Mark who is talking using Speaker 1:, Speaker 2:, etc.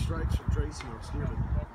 Speaker 1: strikes from Tracy on Stearman.